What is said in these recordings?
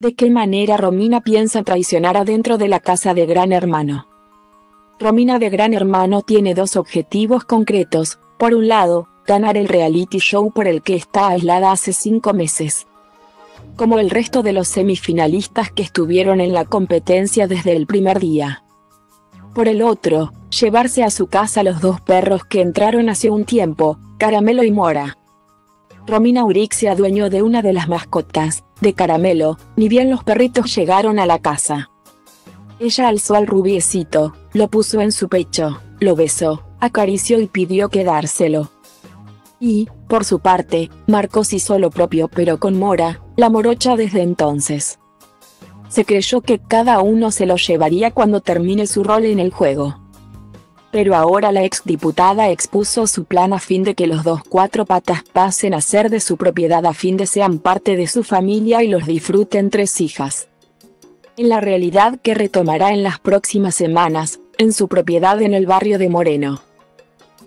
¿De qué manera Romina piensa traicionar adentro de la casa de Gran Hermano? Romina de Gran Hermano tiene dos objetivos concretos. Por un lado, ganar el reality show por el que está aislada hace cinco meses. Como el resto de los semifinalistas que estuvieron en la competencia desde el primer día. Por el otro, llevarse a su casa los dos perros que entraron hace un tiempo, Caramelo y Mora. Romina Uric se adueñó de una de las mascotas, de Caramelo, ni bien los perritos llegaron a la casa. Ella alzó al rubiecito, lo puso en su pecho, lo besó, acarició y pidió quedárselo. Y, por su parte, Marcos hizo lo propio pero con Mora, la morocha desde entonces. Se creyó que cada uno se lo llevaría cuando termine su rol en el juego pero ahora la exdiputada expuso su plan a fin de que los dos cuatro patas pasen a ser de su propiedad a fin de sean parte de su familia y los disfruten tres hijas. En la realidad que retomará en las próximas semanas, en su propiedad en el barrio de Moreno.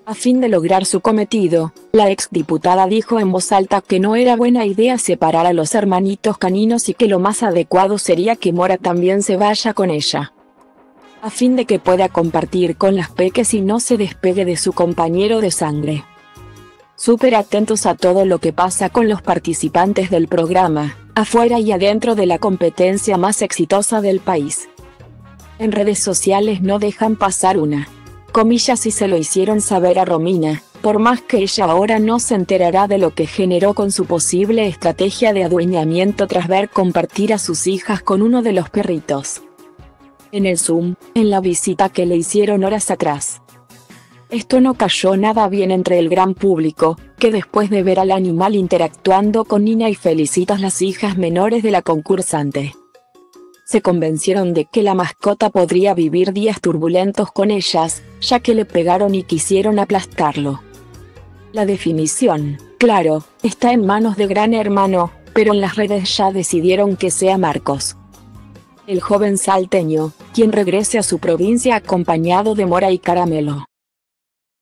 A fin de lograr su cometido, la exdiputada dijo en voz alta que no era buena idea separar a los hermanitos caninos y que lo más adecuado sería que Mora también se vaya con ella a fin de que pueda compartir con las peques y no se despegue de su compañero de sangre. Súper atentos a todo lo que pasa con los participantes del programa, afuera y adentro de la competencia más exitosa del país. En redes sociales no dejan pasar una. Comillas y se lo hicieron saber a Romina, por más que ella ahora no se enterará de lo que generó con su posible estrategia de adueñamiento tras ver compartir a sus hijas con uno de los perritos en el Zoom, en la visita que le hicieron horas atrás. Esto no cayó nada bien entre el gran público, que después de ver al animal interactuando con Nina y felicitas las hijas menores de la concursante, se convencieron de que la mascota podría vivir días turbulentos con ellas, ya que le pegaron y quisieron aplastarlo. La definición, claro, está en manos de Gran Hermano, pero en las redes ya decidieron que sea Marcos el joven salteño, quien regrese a su provincia acompañado de Mora y Caramelo.